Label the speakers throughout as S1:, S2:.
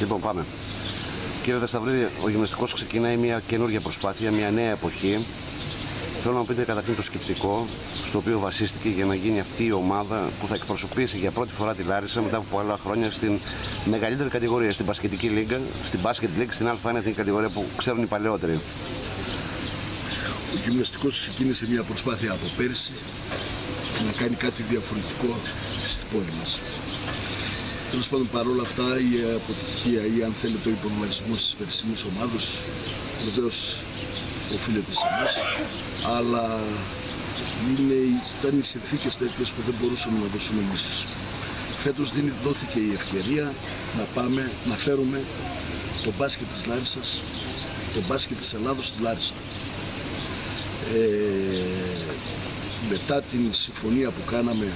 S1: Λοιπόν, πάμε. Κύριε Δασταυρίδη, ο γυμναστικός ξεκινάει μια καινούργια προσπάθεια, μια νέα εποχή. Θέλω να μου πείτε καταρχήν το σκεπτικό στο οποίο βασίστηκε για να γίνει αυτή η ομάδα που θα εκπροσωπήσει για πρώτη φορά τη Λάρισα μετά από πολλά χρόνια στην μεγαλύτερη κατηγορία, στην Πασχετική Λίγκα, στην Basket League, στην Α1 εθνική κατηγορία που ξέρουν οι παλαιότεροι.
S2: Ο γυμναστικός ξεκίνησε μια προσπάθεια από πέρσι να κάνει κάτι διαφορετικό στην πόλη μας. Τέλος πάντων παρόλα αυτά η αποτυχία ή αν θέλετε ο υπολογισμό της περσινής ομάδας βεβαίως οφείλεται σε εμάς, αλλά είναι, ήταν οι συνθήκες τέτοιες που δεν μπορούσαμε να δώσουμε λύσει. Φέτος δόθηκε η ευκαιρία να πάμε να φέρουμε το μπάσκετ της Λάρισας, το μπάσκετ της Ελλάδος στη Λάρισα. Ε, μετά την συμφωνία που κάναμε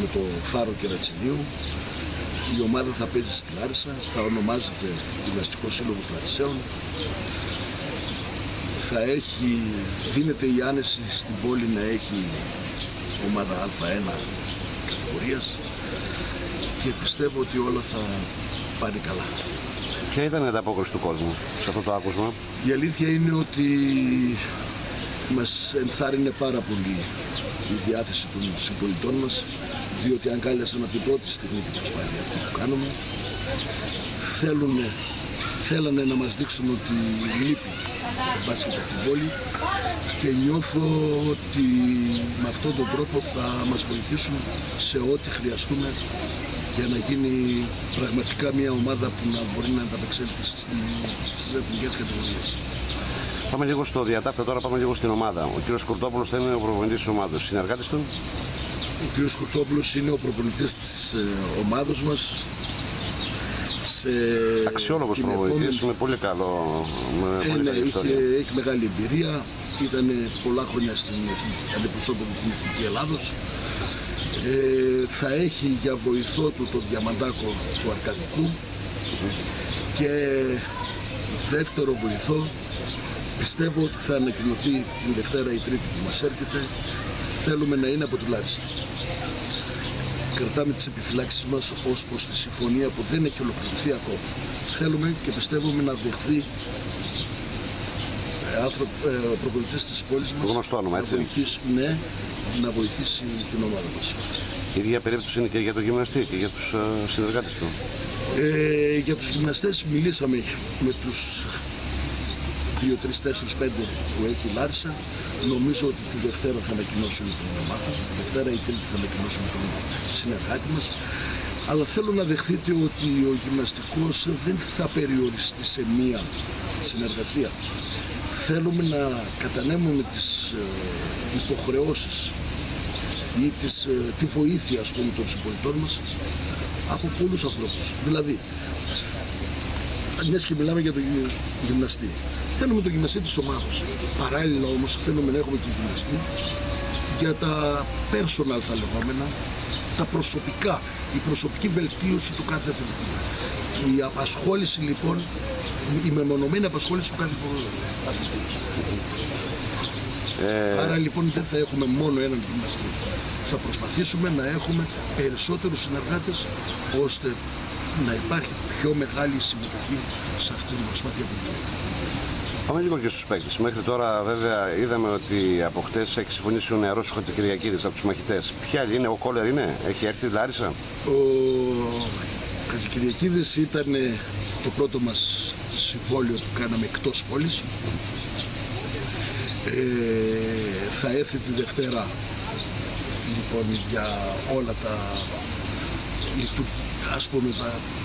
S2: με το Φάρο Κερατσινίου η ομάδα θα παίζει στη Λάρισα, θα ονομάζεται Γυμναστικό Σύλλογο Λαρισαίων. Θα έχει, δίνεται η άνεση στην πόλη να έχει ομάδα Α1 κατηγορίας και πιστεύω ότι όλα θα πάνε καλά.
S1: Ποια ήταν η ανταπόκριση του κόσμου σε αυτό το άκουσμα;
S2: Η αλήθεια είναι ότι μας ενθάρρυνε πάρα πολύ η διάθεση των συμπολιτών μας διότι αγκάλιασαν από την πρώτη στιγμή την προσπάθεια αυτή που κάνουμε. Θέλουν, θέλανε να μας δείξουν ότι λείπει το μπάσκετ από την πόλη και νιώθω ότι με αυτόν τον τρόπο θα μας βοηθήσουν σε ό,τι χρειαστούμε για να γίνει πραγματικά μια ομάδα που να μπορεί να ανταπεξέλθει στις εθνικές κατηγορίες.
S1: Πάμε λίγο στο διατάφτα τώρα, πάμε λίγο στην ομάδα. Ο κύριος Κουρτόπουλος θα είναι ο προπονητής της ομάδας. Συνεργάτης του.
S2: Ο κ. Κουρτόπουλος είναι ο προπονητής της ε, ομάδος μας.
S1: Σε Αξιόλογος προπονητής, με πολύ καλό με
S2: ε,
S1: πολύ
S2: ναι,
S1: καλή ιστορία.
S2: Έχει, έχει μεγάλη εμπειρία, ήταν πολλά χρόνια στην αντιπροσώπη του Εθνική Ελλάδος. Ε, θα έχει για βοηθό του τον Διαμαντάκο του Αρκαδικού και δεύτερο βοηθό πιστεύω ότι θα ανακοινωθεί την Δευτέρα ή Τρίτη που μας έρχεται θέλουμε να είναι από τη Λάρισα κρατάμε τις επιφυλάξεις μας ως προς τη συμφωνία που δεν έχει ολοκληρωθεί ακόμα. Θέλουμε και πιστεύουμε να δεχθεί ε, άνθρωπο, ε, ο προπονητής της πόλης μας
S1: γνωστό όνομα, έτσι.
S2: Να βοηθήσει, ναι, να βοηθήσει την ομάδα μας.
S1: Η ίδια περίπτωση είναι και για τον γυμναστή και για τους ε, συνεργάτες του.
S2: Ε, για τους γυμναστές μιλήσαμε με τους 2, 3, 4, 5 που έχει η Λάρισα. Νομίζω ότι τη Δευτέρα θα ανακοινώσουμε την ομάδα. Τη Δευτέρα ή Τρίτη θα ανακοινώσουμε τον συνεργάτη μας. Αλλά θέλω να δεχτείτε ότι ο γυμναστικός δεν θα περιοριστεί σε μία συνεργασία. Θέλουμε να κατανέμουμε τις ε, υποχρεώσεις ή τις, ε, τη βοήθεια ας πούμε, των συμπολιτών μας από πολλούς ανθρώπους. Δηλαδή, μιας και μιλάμε για τον γυμναστή. Θέλουμε τον γυμναστή της ομάδας. Παράλληλα όμως θέλουμε να έχουμε τον γυμναστή για τα personal τα λεγόμενα, τα προσωπικά, η προσωπική βελτίωση του κάθε αθλητή. Η απασχόληση λοιπόν, η μεμονωμένη απασχόληση του κάθε αθλητή. Ε... Άρα λοιπόν δεν θα έχουμε μόνο έναν γυμναστή. Θα προσπαθήσουμε να έχουμε περισσότερους συνεργάτες ώστε να υπάρχει πιο μεγάλη συμμετοχή σε αυτή την προσπάθεια που
S1: Πάμε λίγο και στους παίκτες. Μέχρι τώρα, βέβαια, είδαμε ότι από χτες έχει συμφωνήσει ο νεαρός ο Χατζικυριακίδη από τους μαχητές. Ποια είναι, ο Κόλλερ είναι, έχει έρθει η Λάρισα;
S2: Ο Χατζικυριακίδη ήταν το πρώτο μας συμβόλαιο που κάναμε εκτός πόλης. Ε, θα έρθει τη Δευτέρα λοιπόν για όλα τα ας πούμε τα, τη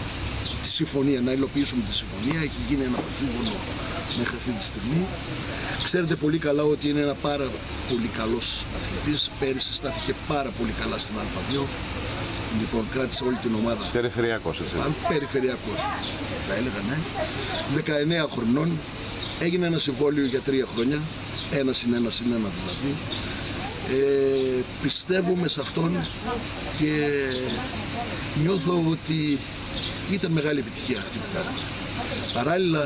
S2: συμφωνία, να υλοποιήσουμε τη συμφωνία. Έχει γίνει ένα προτύπωνο μέχρι αυτή τη στιγμή. Ξέρετε πολύ καλά ότι είναι ένα πάρα πολύ καλός αθλητής. Πέρυσι στάθηκε πάρα πολύ καλά στην Α2. Λοιπόν, κράτησε όλη την ομάδα.
S1: Περιφερειακός, έτσι.
S2: Περιφερειακός, θα έλεγα, ναι. 19 χρονών. Έγινε ένα συμβόλαιο για τρία χρόνια. Ένα συν ένα συν ένα δηλαδή. Ε, πιστεύουμε σε αυτόν και νιώθω ότι ήταν μεγάλη επιτυχία αυτή που κάναμε. Παράλληλα,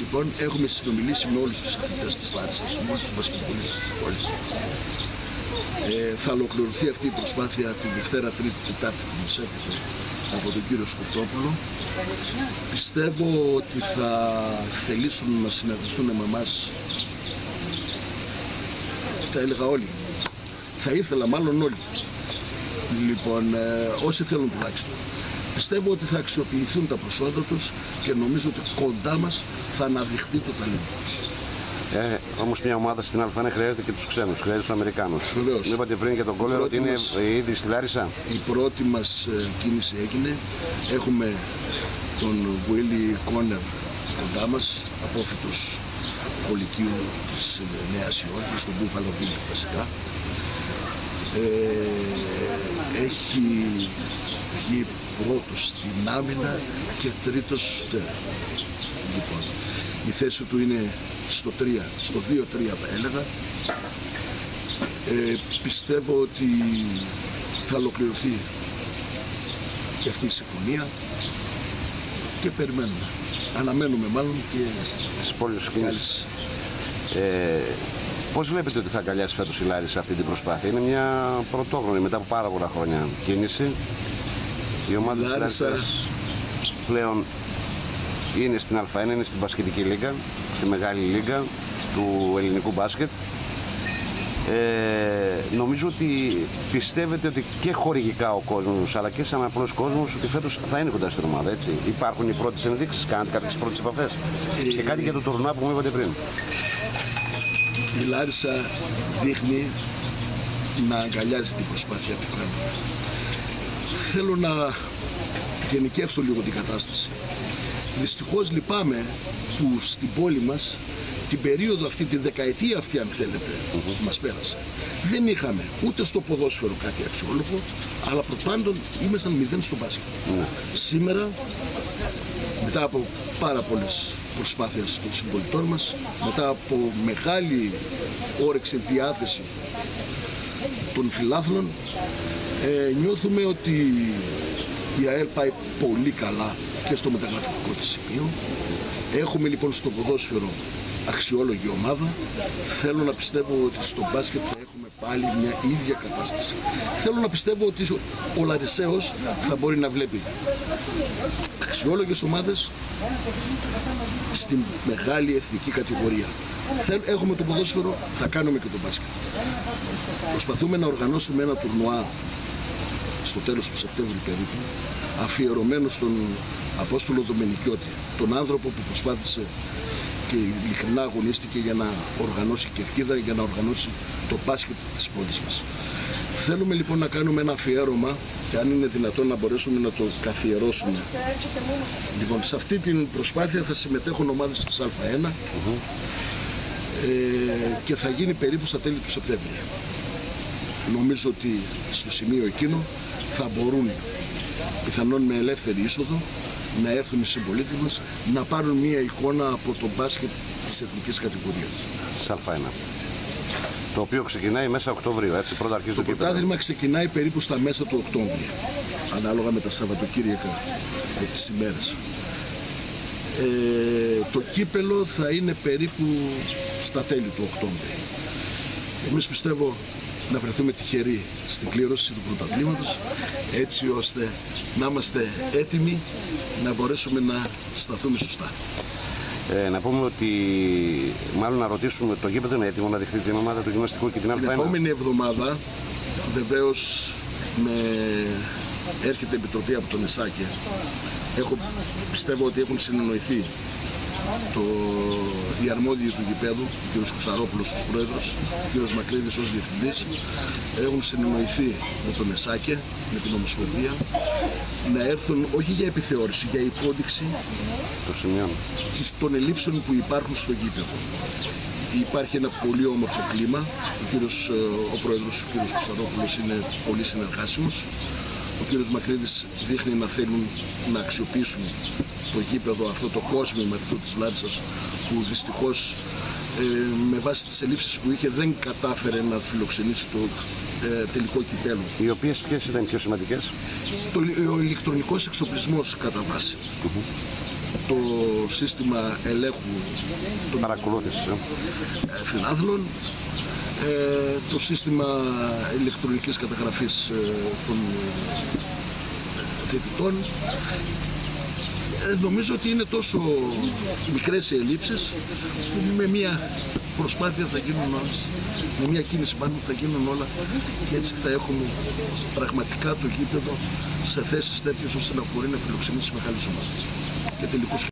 S2: λοιπόν, έχουμε συνομιλήσει με όλους τους αθλητές της Λάρισας, με όλους τους βασκευολίστες της πόλης. Ε, θα ολοκληρωθεί αυτή η προσπάθεια τη Δευτέρα, Τρίτη, Τετάρτη που μας έρχεται από τον κύριο Σκουρτόπουλο. Πιστεύω ότι θα θελήσουν να συνεργαστούν με εμάς θα έλεγα όλοι. Θα ήθελα μάλλον όλοι. Λοιπόν, ε, όσοι θέλουν τουλάχιστον. Πιστεύω ότι θα αξιοποιηθούν τα προσόντα τους και νομίζω ότι κοντά μας θα αναδειχθεί το ταλέντο τους.
S1: Ε, Όμως μια ομάδα στην Α1 χρειάζεται και τους ξένους, χρειάζεται τους Αμερικάνους.
S2: Βεβαίως.
S1: Είπατε πριν για τον Κόλλερο ότι είναι
S2: Πρώτη μας-
S1: ήδη στη Λάρισα.
S2: Η πρώτη μας ε, κίνηση έγινε. Έχουμε τον Βουίλι Κόνερ κοντά μας, απόφυτος Πολυκείου της ε, Νέας Υόρκης, τον Μπούφαλο Μπίλ βασικά. Ε, έχει βγει πρώτος στην άμυνα και τρίτος στέρ. Λοιπόν, η θέση του είναι στο 3, στο 2-3 θα έλεγα. Ε, πιστεύω ότι θα ολοκληρωθεί και αυτή η συμφωνία και περιμένουμε. Αναμένουμε μάλλον και
S1: Τη πόλη της
S2: άλλες.
S1: Ε, Πώς βλέπετε ότι θα αγκαλιάσει φέτος η Λάρισα αυτή την προσπάθεια, Είναι μια πρωτόγνωρη μετά από πάρα πολλά χρόνια κίνηση. Η ομάδα της
S2: Λάρισα-
S1: Λάρισας πλέον είναι στην Α1, είναι στην Πασχετική Λίγκα, στη Μεγάλη Λίγκα του ελληνικού μπάσκετ. Ε, νομίζω ότι πιστεύετε ότι και χορηγικά ο κόσμος αλλά και σαν απλός κόσμος ότι φέτος θα είναι κοντά στην ομάδα, έτσι. Υπάρχουν οι πρώτες ενδείξεις, κάνετε κάποιες πρώτες επαφές. Και κάτι για το τουρνουά που μου είπατε πριν.
S2: Η Λάρισα δείχνει να αγκαλιάζει την προσπάθεια που κάνει. Θέλω να γενικεύσω λίγο την κατάσταση. Δυστυχώς λυπάμαι που στην πόλη μας την περίοδο αυτή, την δεκαετία αυτή αν θέλετε, που μας πέρασε, δεν είχαμε ούτε στο ποδόσφαιρο κάτι αξιόλογο, αλλά προπάντων ήμασταν μηδέν στο μπάσκετ. Σήμερα, μετά από πάρα πολλές προσπάθειες των συμπολιτών μας, μετά από μεγάλη όρεξη διάθεση των φιλάθλων, ε, νιώθουμε ότι η ΑΕΛ πάει πολύ καλά και στο μεταγραφικό της σημείο. Έχουμε λοιπόν στο ποδόσφαιρο αξιόλογη ομάδα. Θέλω να πιστεύω ότι στο μπάσκετ θα έχουμε πάλι μια ίδια κατάσταση. Θέλω να πιστεύω ότι ο Λαρισαίος θα μπορεί να βλέπει αξιόλογες ομάδες στην μεγάλη εθνική κατηγορία. Θέλ- Έχουμε το ποδόσφαιρο, θα κάνουμε και το μπάσκετ. Προσπαθούμε να οργανώσουμε ένα τουρνουά στο τέλος του Σεπτέμβρη περίπου, αφιερωμένο στον Απόστολο Δομενικιώτη, τον άνθρωπο που προσπάθησε και ειλικρινά αγωνίστηκε για να οργανώσει κερκίδα, για να οργανώσει το μπάσκετ της πόλης μας. Θέλουμε λοιπόν να κάνουμε ένα αφιέρωμα και αν είναι δυνατόν να μπορέσουμε να το καθιερώσουμε. Λοιπόν, σε αυτή την προσπάθεια θα συμμετέχουν ομάδες της Α1 ε, και θα γίνει περίπου στα τέλη του Σεπτέμβρη. Νομίζω ότι στο σημείο εκείνο θα μπορούν πιθανόν με ελεύθερη είσοδο να έρθουν οι συμπολίτες μας να πάρουν μία εικόνα από το μπάσκετ της εθνικής κατηγορίας.
S1: Της Α1. Το οποίο ξεκινάει μέσα Οκτωβρίου, έτσι, πρώτα αρχίζει το,
S2: Το
S1: κύπελλο.
S2: πρωτάθλημα ξεκινάει περίπου στα μέσα του Οκτώβρη, ανάλογα με τα Σαββατοκύριακα και τις ημέρες. Ε, το κύπελο θα είναι περίπου στα τέλη του Οκτώβρη. Εμείς πιστεύω να βρεθούμε τυχεροί στην κλήρωση του πρωταθλήματος έτσι ώστε να είμαστε έτοιμοι να μπορέσουμε να σταθούμε σωστά.
S1: Ε, να πούμε ότι, μάλλον να ρωτήσουμε, το γήπεδο είναι έτοιμο να δεχτεί την ομάδα του γυμναστικού και την
S2: Την
S1: Α1.
S2: επόμενη εβδομάδα βεβαίως με... έρχεται η επιτροπή από τον Εσάκη. Έχω... Πιστεύω ότι έχουν συνεννοηθεί το... οι αρμόδιοι του γηπέδου, ο κ. Κουσαρόπουλος ως πρόεδρος, ο κ. Μακρύδης ως διευθυντής, έχουν συνεννοηθεί με τον Εσάκη, με την Ομοσπονδία, να έρθουν όχι για επιθεώρηση, για υπόδειξη
S1: Το σημειώνω.
S2: της- των ελλείψεων που υπάρχουν στο γήπεδο. Υπάρχει ένα πολύ όμορφο κλίμα. Ο, κύριος, ε, ο πρόεδρος, ο κύριος Κωνσταντόπουλος, είναι πολύ συνεργάσιμος. Ο κύριος Μακρύδης δείχνει να θέλουν να αξιοποιήσουν το γήπεδο, αυτό το κόσμο με αυτό της Λάρισας που δυστυχώς ε, με βάση τις ελλείψεις που είχε δεν κατάφερε να φιλοξενήσει το ε, τελικό κυπέλο.
S1: Οι οποίες ποιες ήταν οι πιο σημαντικές;
S2: Το, ο ηλεκτρονικός εξοπλισμός κατά βάση. Το σύστημα ελέγχου των
S1: Παρακολούθησης. ε.
S2: ε, φιλάθλων, ε, το σύστημα ηλεκτρονικής καταγραφής ε, των ε, θετητών. Ε, νομίζω ότι είναι τόσο μικρές οι ελλείψεις που με μια προσπάθεια θα γίνουν όλες, με μια κίνηση πάνω θα γίνουν όλα και έτσι θα έχουμε πραγματικά το γήπεδο σε θέσεις τέτοιες ώστε να μπορεί να φιλοξενήσει μεγάλες ομάδες και τελικούς